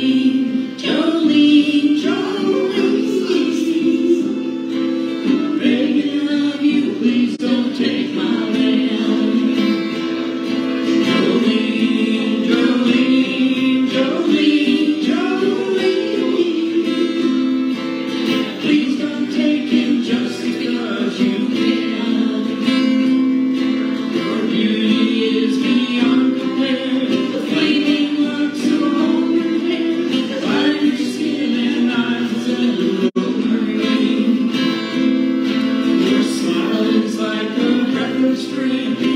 You. Street.